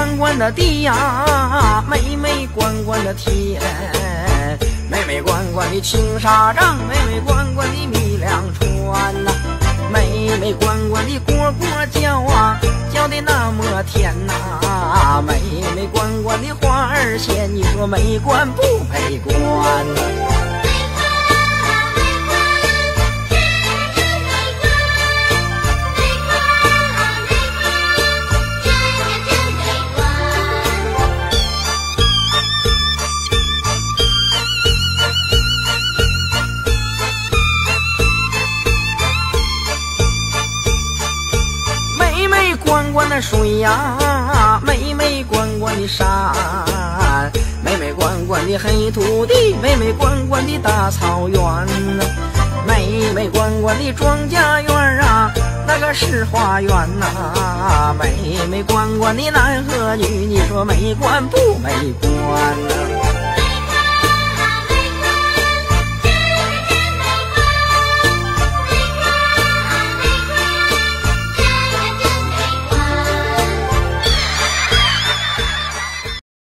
关关的地呀，妹妹管管的天，妹妹管管的青纱帐，妹妹管管的米粮船呐，妹妹管管的蝈蝈叫啊，叫的那么甜呐，妹妹管管的花儿鲜，你说美观不没管？管管那水呀，妹妹管管的山，妹妹管管的黑土地，妹妹管管的大草原呐，妹妹管管的庄稼院啊，那个是花园呐，妹妹管管的男和女，你说美观不美观呐？